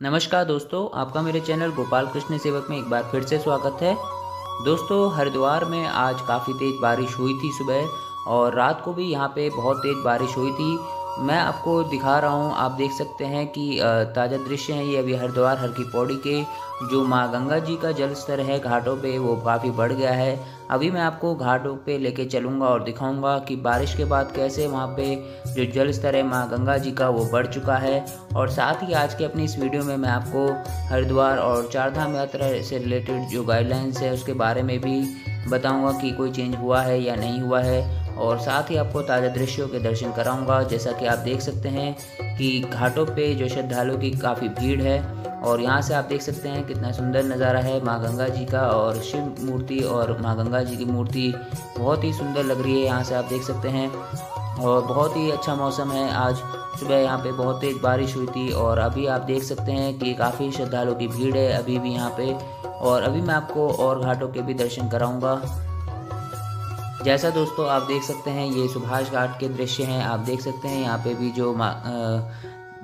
नमस्कार दोस्तों, आपका मेरे चैनल गोपाल कृष्ण सेवक में एक बार फिर से स्वागत है। दोस्तों, हरिद्वार में आज काफ़ी तेज़ बारिश हुई थी सुबह और रात को भी यहाँ पे बहुत तेज़ बारिश हुई थी। मैं आपको दिखा रहा हूँ, आप देख सकते हैं कि ताज़ा दृश्य हैं ये अभी हरिद्वार हर की पौड़ी के जो माँ गंगा जी का जल स्तर है, घाटों पे वो काफ़ी बढ़ गया है। अभी मैं आपको घाटों पे लेके चलूँगा और दिखाऊँगा कि बारिश के बाद कैसे वहाँ पे जो जल स्तर है माँ गंगा जी का वो बढ़ चुका है। और साथ ही आज के अपनी इस वीडियो में मैं आपको हरिद्वार और चारधाम यात्रा से रिलेटेड जो गाइडलाइंस है, उसके बारे में भी बताऊँगा कि कोई चेंज हुआ है या नहीं हुआ है। और साथ ही आपको ताज़ा दृश्यों के दर्शन कराऊँगा। जैसा कि आप देख सकते हैं कि घाटों पे जो श्रद्धालुओं की काफ़ी भीड़ है और यहाँ से आप देख सकते हैं कितना सुंदर नज़ारा है माँ गंगा जी का और शिव मूर्ति और माँ गंगा जी की मूर्ति बहुत ही सुंदर लग रही है यहाँ से आप देख सकते हैं। और बहुत ही अच्छा मौसम है। आज सुबह यहाँ पे बहुत तेज़ बारिश हुई थी और अभी आप देख सकते हैं कि काफ़ी श्रद्धालुओं की भीड़ है अभी भी यहाँ पे। और अभी मैं आपको और घाटों के भी दर्शन कराऊँगा। जैसा दोस्तों आप देख सकते हैं, ये सुभाष घाट के दृश्य हैं। आप देख सकते हैं, यहाँ पे भी जो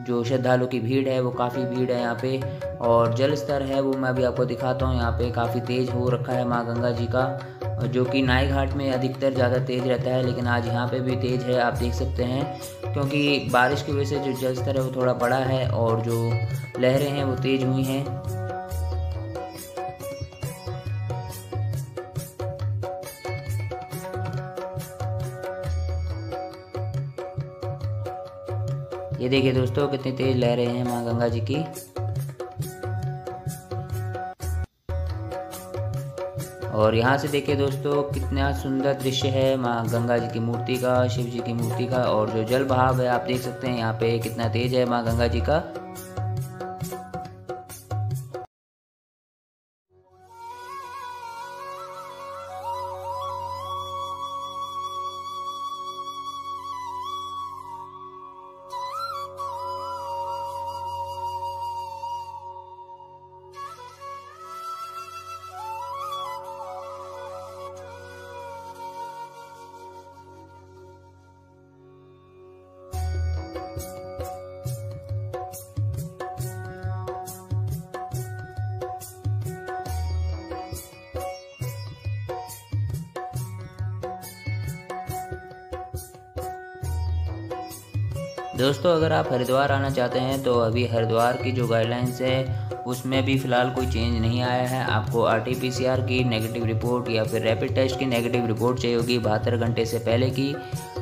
जो श्रद्धालुओं की भीड़ है, वो काफ़ी भीड़ है यहाँ पे। और जल स्तर है, वो मैं अभी आपको दिखाता हूँ। यहाँ पे काफ़ी तेज़ हो रखा है माँ गंगा जी का, जो कि नाई घाट में अधिकतर ज़्यादा तेज़ रहता है, लेकिन आज यहाँ पे भी तेज़ है, आप देख सकते हैं। क्योंकि बारिश की वजह से जो जल स्तर है, वो थोड़ा बड़ा है, और जो लहरें हैं, वो तेज़ हुई हैं। ये देखिए दोस्तों, कितनी तेज लह रहे हैं माँ गंगा जी की। और यहाँ से देखिए दोस्तों, कितना सुंदर दृश्य है माँ गंगा जी की मूर्ति का, शिव जी की मूर्ति का, और जो जल बहाव है, आप देख सकते हैं यहाँ पे कितना तेज है माँ गंगा जी का। दोस्तों, अगर आप हरिद्वार आना चाहते हैं तो अभी हरिद्वार की जो गाइडलाइंस है, उसमें भी फ़िलहाल कोई चेंज नहीं आया है। आपको आरटीपीसीआर की नेगेटिव रिपोर्ट या फिर रैपिड टेस्ट की नेगेटिव रिपोर्ट चाहिए होगी बहत्तर घंटे से पहले की।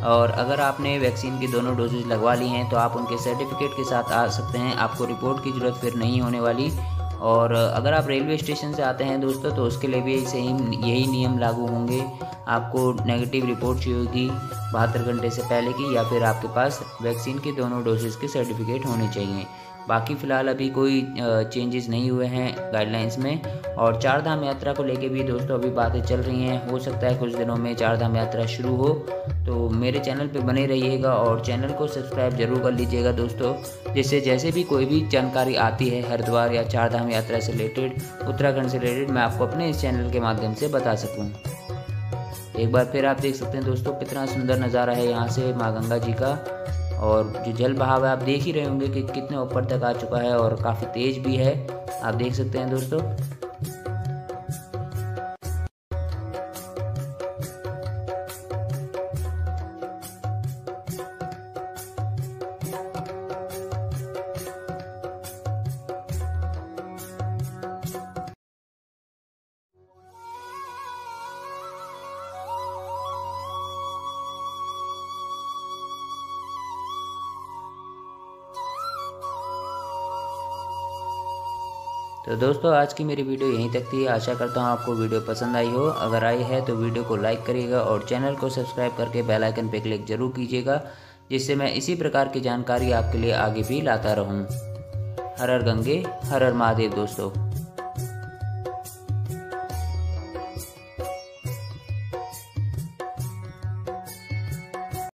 और अगर आपने वैक्सीन की दोनों डोजेज लगवा ली हैं तो आप उनके सर्टिफिकेट के साथ आ सकते हैं। आपको रिपोर्ट की ज़रूरत फिर नहीं होने वाली। और अगर आप रेलवे स्टेशन से आते हैं दोस्तों तो उसके लिए भी सेम यही नियम लागू होंगे। आपको नेगेटिव रिपोर्ट चाहिए होगी बहत्तर घंटे से पहले की, या फिर आपके पास वैक्सीन के दोनों डोजेज़ के सर्टिफिकेट होने चाहिए। बाकी फ़िलहाल अभी कोई चेंजेस नहीं हुए हैं गाइडलाइंस में। और चार धाम यात्रा को लेके भी दोस्तों अभी बातें चल रही हैं। हो सकता है कुछ दिनों में चार धाम यात्रा शुरू हो। तो मेरे चैनल पे बने रहिएगा और चैनल को सब्सक्राइब ज़रूर कर लीजिएगा दोस्तों। जिससे जैसे भी कोई भी जानकारी आती है हरिद्वार या चार धाम यात्रा से रिलेटेड उत्तराखंड से रिलेटेड मैं आपको अपने इस चैनल के माध्यम से बता सकूँ। एक बार फिर आप देख सकते हैं दोस्तों, कितना सुंदर नज़ारा है यहाँ से माँ गंगा जी का। और जो जल बहाव है, आप देख ही रहे होंगे कि कितने ऊपर तक आ चुका है और काफ़ी तेज़ भी है। आप देख सकते हैं दोस्तों। तो दोस्तों, आज की मेरी वीडियो यहीं तक थी। आशा करता हूँ आपको वीडियो पसंद आई हो। अगर आई है तो वीडियो को लाइक करिएगा और चैनल को सब्सक्राइब करके बेल आइकन पर क्लिक ज़रूर कीजिएगा, जिससे मैं इसी प्रकार की जानकारी आपके लिए आगे भी लाता रहूँ। हर हर गंगे, हर हर महादेव दोस्तों।